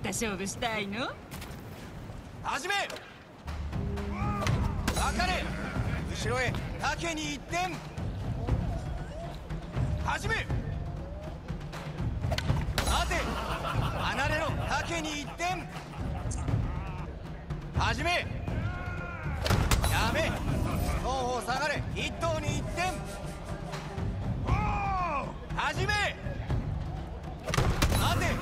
また勝負したいの？始め！分かれ後ろへ竹に一点！始め！待て！離れろ！竹に一点！始め！やめ！双方下がれ！一頭に一点！始め！待て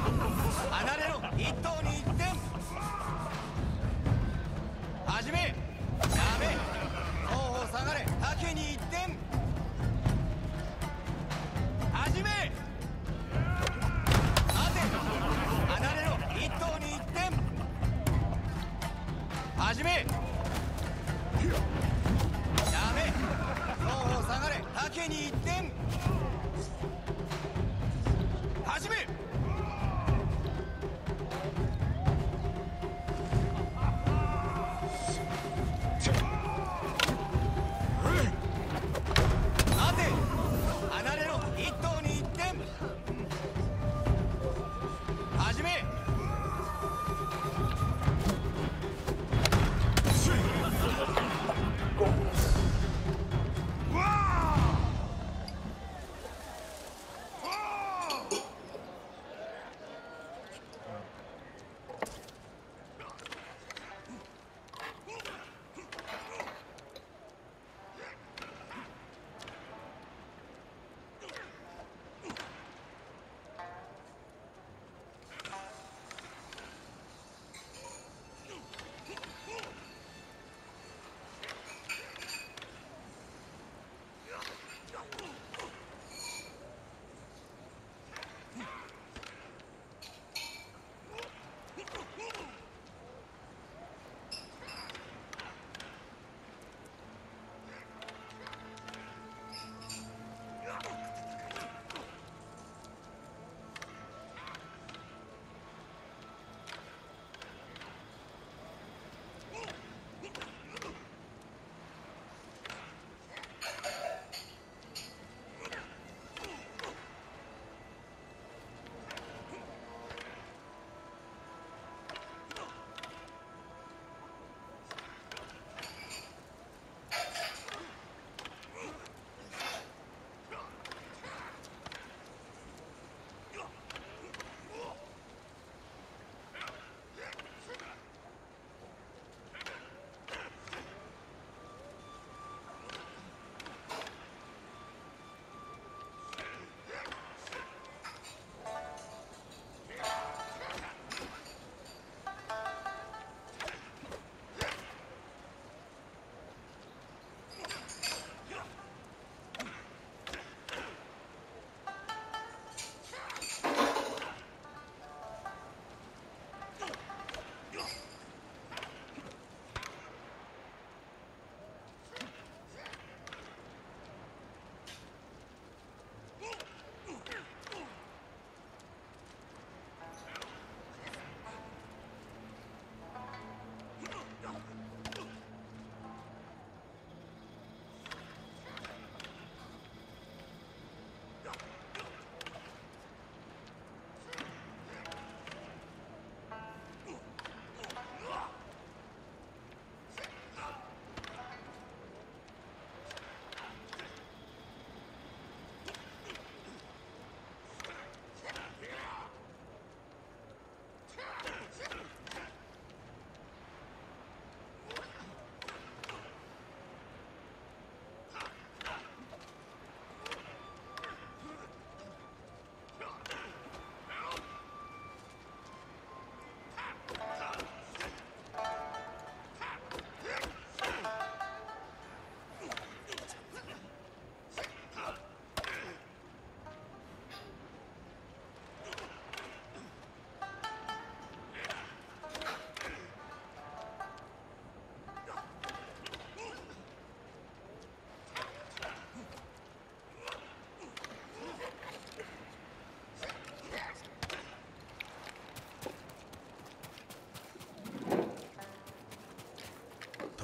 離れろ一頭に一点始めやめ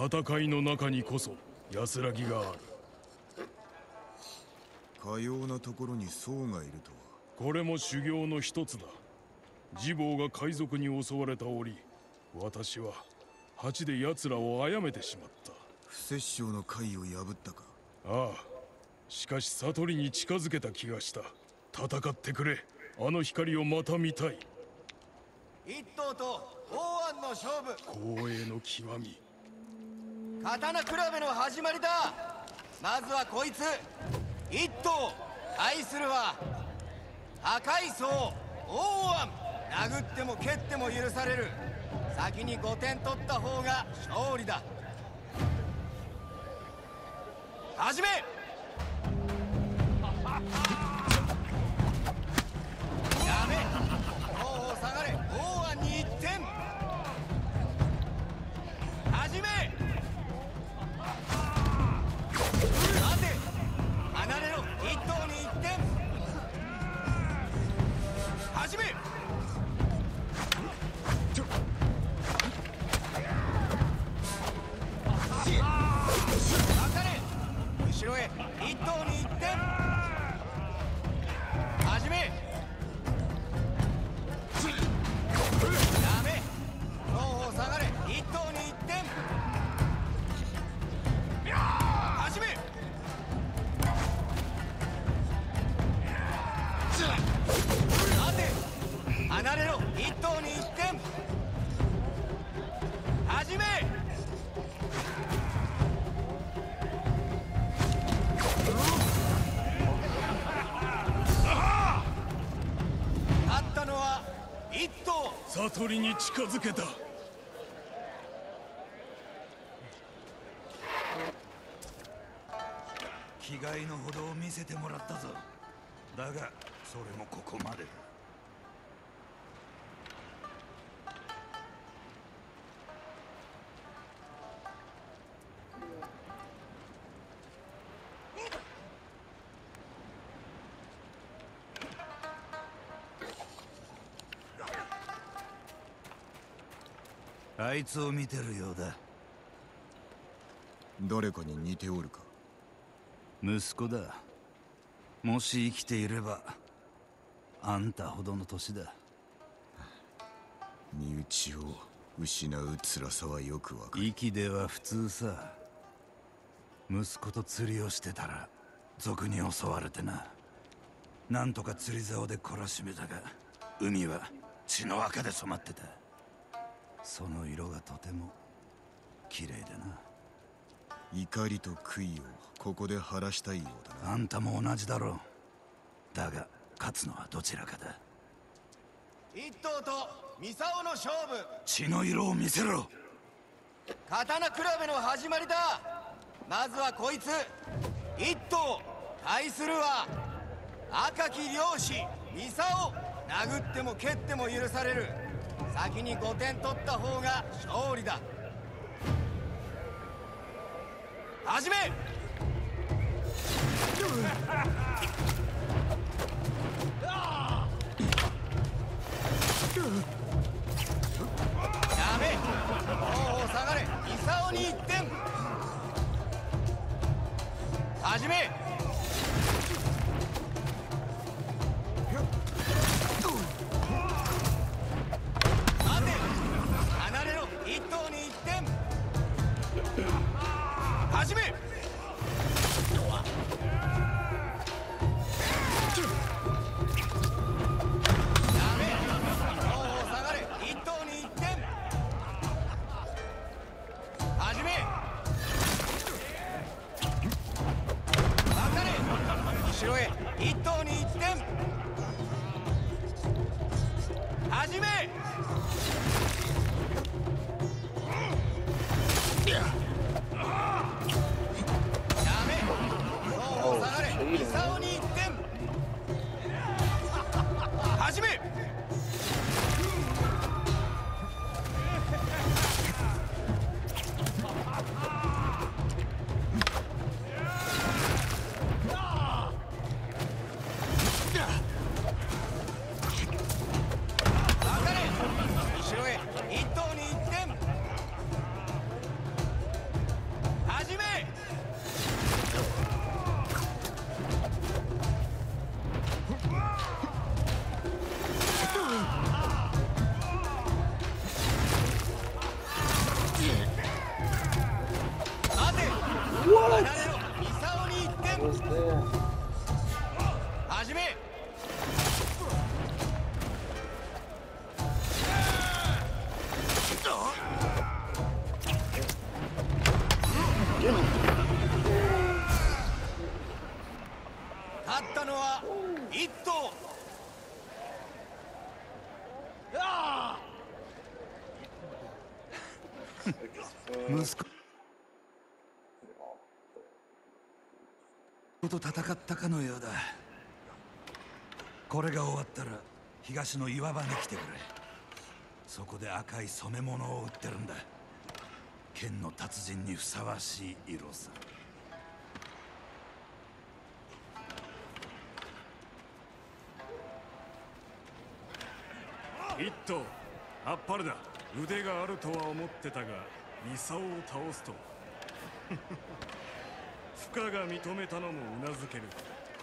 戦いの中にこそ安らぎがある。かようなところに僧がいるとは。これも修行の一つだ。自坊が海賊に襲われた折私は蜂で奴らを殺めてしまった。不殺生の貝を破ったか。ああ。しかし悟りに近づけた気がした。戦ってくれ。あの光をまた見たい。一頭と大安の勝負。光栄の極み刀比べの始まりだ。まずはこいつ。一頭対するは破壊層王安殴っても蹴っても許される。先に5点取った方が勝利だ。始め鳥に近づけた。着替えのほどを見せてもらったぞ。だがそれもここまでだ。あいつを見てるようだ。誰かに似ておるか？息子だ。もし生きていればあんたほどの年だ。身内を失う辛さはよくわかる。息では普通さ。息子と釣りをしてたら賊に襲われてな。なんとか釣り竿で懲らしめたが海は血の赤で染まってたその色がとても綺麗でな。怒りと悔いをここで晴らしたいようだな。あんたも同じだろう。だが勝つのはどちらかだ。一頭とミサオの勝負。血の色を見せろ。刀比べの始まりだ。まずはこいつ。一頭対するは赤き漁師ミサオ。殴っても蹴っても許される先に5点取った方が勝利だ。始め！やめ！後方下がれ。ミサオに1点。始め！you doing? What? I was there. Hajime! Hatta no wa Itto. Ah! 息子と戦ったかのようだ。これが終わったら東の岩場に来てくれ。そこで赤い染め物を売ってるんだ。剣の達人にふさわしい色さ。一頭あっぱれだ。腕があるとは思ってたがミサオを倒すと。負荷が認めたのもうなずける。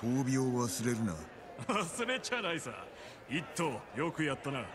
褒美を忘れるな。忘れちゃないさ。一頭よくやったな